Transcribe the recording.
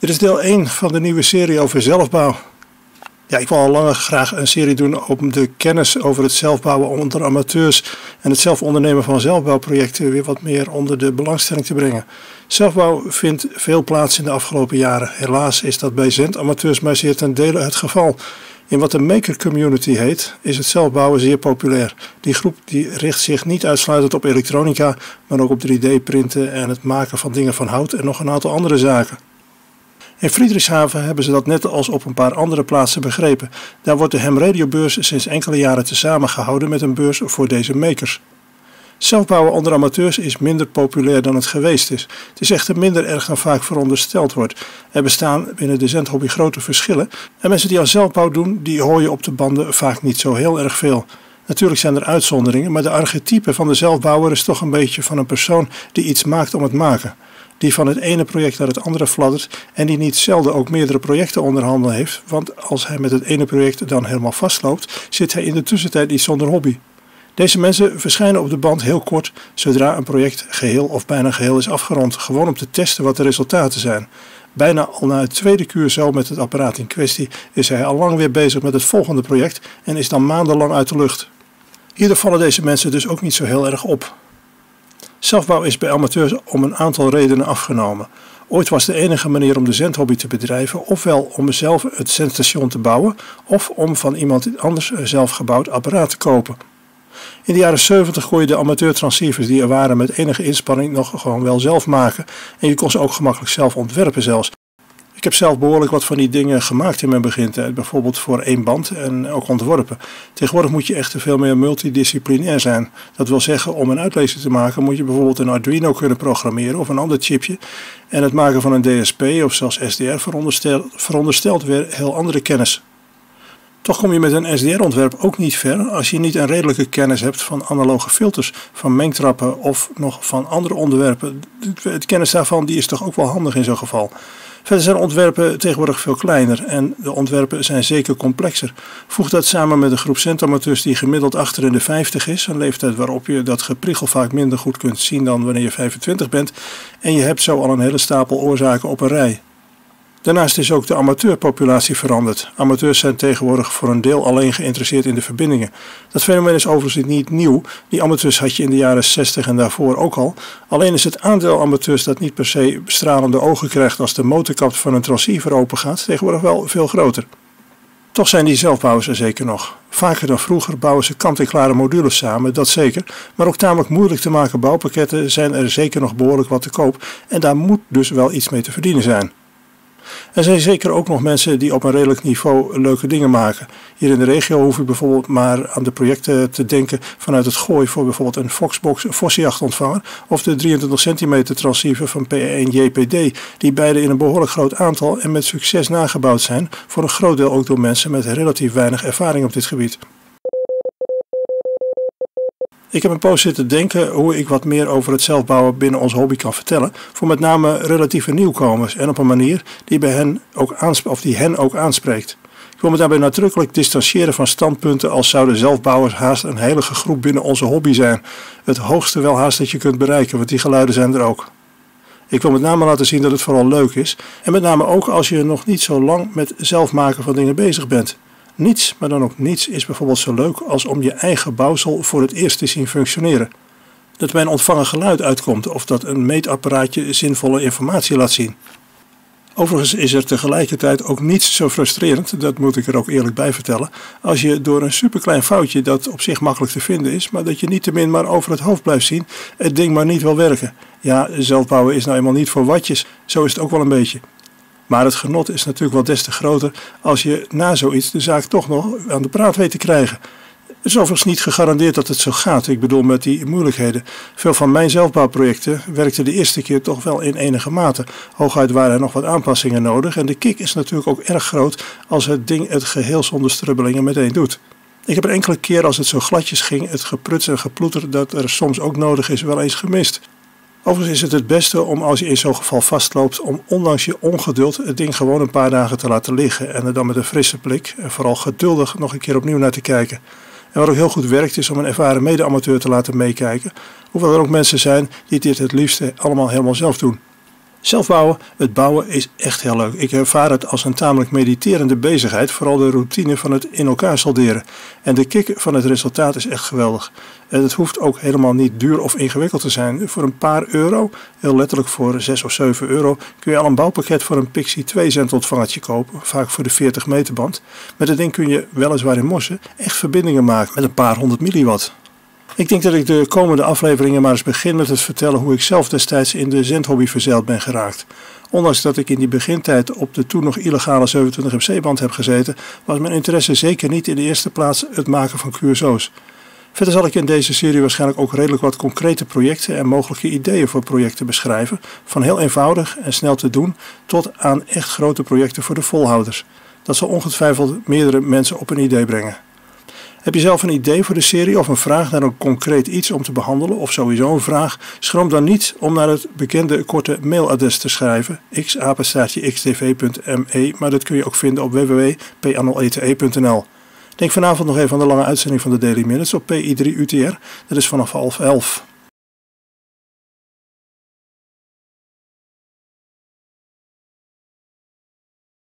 Dit is deel 1 van de nieuwe serie over zelfbouw. Ja, ik wil al langer graag een serie doen om de kennis over het zelfbouwen onder amateurs en het zelf ondernemen van zelfbouwprojecten weer wat meer onder de belangstelling te brengen. Zelfbouw vindt veel plaats in de afgelopen jaren. Helaas is dat bij zendamateurs maar zeer ten dele het geval. In wat de maker community heet, is het zelfbouwen zeer populair. Die groep die richt zich niet uitsluitend op elektronica, maar ook op 3D-printen en het maken van dingen van hout en nog een aantal andere zaken. In Friedrichshaven hebben ze dat net als op een paar andere plaatsen begrepen. Daar wordt de Hem Radiobeurs sinds enkele jaren tezamen gehouden met een beurs voor deze makers. Zelfbouwen onder amateurs is minder populair dan het geweest is. Het is echter minder erg dan vaak verondersteld wordt. Er bestaan binnen de zendhobby grote verschillen en mensen die aan zelfbouw doen, die hoor je op de banden vaak niet zo heel erg veel. Natuurlijk zijn er uitzonderingen, maar de archetype van de zelfbouwer is toch een beetje van een persoon die iets maakt om het maken die van het ene project naar het andere fladdert en die niet zelden ook meerdere projecten onder handen heeft, want als hij met het ene project dan helemaal vastloopt, zit hij in de tussentijd niet zonder hobby. Deze mensen verschijnen op de band heel kort zodra een project geheel of bijna geheel is afgerond, gewoon om te testen wat de resultaten zijn. Bijna al na het tweede zo met het apparaat in kwestie is hij al lang weer bezig met het volgende project en is dan maandenlang uit de lucht. Hierdoor vallen deze mensen dus ook niet zo heel erg op. Zelfbouw is bij amateurs om een aantal redenen afgenomen. Ooit was de enige manier om de zendhobby te bedrijven ofwel om zelf het zendstation te bouwen of om van iemand anders een zelfgebouwd apparaat te kopen. In de jaren 70 kon de amateur-transceivers die er waren met enige inspanning nog gewoon wel zelf maken en je kon ze ook gemakkelijk zelf ontwerpen zelfs. Ik heb zelf behoorlijk wat van die dingen gemaakt in mijn begintijd, bijvoorbeeld voor één band en ook ontworpen. Tegenwoordig moet je echt veel meer multidisciplinair zijn. Dat wil zeggen, om een uitlezer te maken moet je bijvoorbeeld een Arduino kunnen programmeren of een ander chipje. En het maken van een DSP of zelfs SDR veronderstelt, veronderstelt weer heel andere kennis. Toch kom je met een SDR-ontwerp ook niet ver als je niet een redelijke kennis hebt van analoge filters, van mengtrappen of nog van andere onderwerpen. Het kennis daarvan die is toch ook wel handig in zo'n geval. Verder zijn ontwerpen tegenwoordig veel kleiner en de ontwerpen zijn zeker complexer. Voeg dat samen met een groep centamateurs die gemiddeld achter in de 50 is, een leeftijd waarop je dat gepriegel vaak minder goed kunt zien dan wanneer je 25 bent, en je hebt zo al een hele stapel oorzaken op een rij. Daarnaast is ook de amateurpopulatie veranderd. Amateurs zijn tegenwoordig voor een deel alleen geïnteresseerd in de verbindingen. Dat fenomeen is overigens niet nieuw. Die amateurs had je in de jaren 60 en daarvoor ook al. Alleen is het aandeel amateurs dat niet per se stralende ogen krijgt als de motorkap van een transceiver open gaat, tegenwoordig wel veel groter. Toch zijn die zelfbouwers er zeker nog. Vaker dan vroeger bouwen ze kant-en-klare modules samen, dat zeker. Maar ook tamelijk moeilijk te maken bouwpakketten zijn er zeker nog behoorlijk wat te koop. En daar moet dus wel iets mee te verdienen zijn. Er zijn zeker ook nog mensen die op een redelijk niveau leuke dingen maken. Hier in de regio hoef ik bijvoorbeeld maar aan de projecten te denken vanuit het gooi voor bijvoorbeeld een Foxbox Fossiacht-ontvanger of de 23 centimeter transceiver van PE1JPD, die beide in een behoorlijk groot aantal en met succes nagebouwd zijn, voor een groot deel ook door mensen met relatief weinig ervaring op dit gebied. Ik heb een poos zitten denken hoe ik wat meer over het zelfbouwen binnen onze hobby kan vertellen. Voor met name relatieve nieuwkomers en op een manier die, bij hen ook of die hen ook aanspreekt. Ik wil me daarbij nadrukkelijk distancieren van standpunten als zouden zelfbouwers haast een heilige groep binnen onze hobby zijn. Het hoogste wel haast dat je kunt bereiken, want die geluiden zijn er ook. Ik wil met name laten zien dat het vooral leuk is. En met name ook als je nog niet zo lang met zelfmaken van dingen bezig bent. Niets, maar dan ook niets, is bijvoorbeeld zo leuk als om je eigen bouwsel voor het eerst te zien functioneren. Dat bij een ontvangen geluid uitkomt of dat een meetapparaatje zinvolle informatie laat zien. Overigens is er tegelijkertijd ook niets zo frustrerend, dat moet ik er ook eerlijk bij vertellen, als je door een superklein foutje dat op zich makkelijk te vinden is, maar dat je niet te min maar over het hoofd blijft zien, het ding maar niet wil werken. Ja, zelfbouwen is nou eenmaal niet voor watjes, zo is het ook wel een beetje. Maar het genot is natuurlijk wel des te groter als je na zoiets de zaak toch nog aan de praat weet te krijgen. Het is overigens niet gegarandeerd dat het zo gaat. Ik bedoel met die moeilijkheden. Veel van mijn zelfbouwprojecten werkten de eerste keer toch wel in enige mate. Hooguit waren er nog wat aanpassingen nodig. En de kick is natuurlijk ook erg groot als het ding het geheel zonder strubbelingen meteen doet. Ik heb er enkele keer als het zo gladjes ging, het gepruts en geploeter dat er soms ook nodig is, wel eens gemist. Overigens is het het beste om als je in zo'n geval vastloopt, om ondanks je ongeduld het ding gewoon een paar dagen te laten liggen en er dan met een frisse blik en vooral geduldig nog een keer opnieuw naar te kijken. En wat ook heel goed werkt is om een ervaren mede-amateur te laten meekijken, hoewel er ook mensen zijn die dit het liefste allemaal helemaal zelf doen. Zelfbouwen, het bouwen is echt heel leuk. Ik ervaar het als een tamelijk mediterende bezigheid, vooral de routine van het in elkaar solderen. En de kick van het resultaat is echt geweldig. En het hoeft ook helemaal niet duur of ingewikkeld te zijn. Voor een paar euro, heel letterlijk voor 6 of 7 euro, kun je al een bouwpakket voor een Pixie 2 zendontvangertje kopen, vaak voor de 40 meter band. Met het ding kun je weliswaar in mossen echt verbindingen maken met een paar honderd milliwatt. Ik denk dat ik de komende afleveringen maar eens begin met het vertellen hoe ik zelf destijds in de zendhobby verzeild ben geraakt. Ondanks dat ik in die begintijd op de toen nog illegale 27 MC-band heb gezeten, was mijn interesse zeker niet in de eerste plaats het maken van QSO's. Verder zal ik in deze serie waarschijnlijk ook redelijk wat concrete projecten en mogelijke ideeën voor projecten beschrijven, van heel eenvoudig en snel te doen tot aan echt grote projecten voor de volhouders. Dat zal ongetwijfeld meerdere mensen op een idee brengen. Heb je zelf een idee voor de serie of een vraag naar een concreet iets om te behandelen of sowieso een vraag? Schroom dan niet om naar het bekende korte mailadres te schrijven xapenstaartje.xtv.me, maar dat kun je ook vinden op www.panolete.nl. Denk vanavond nog even aan de lange uitzending van de Daily Minutes op PI3 UTR. Dat is vanaf half elf.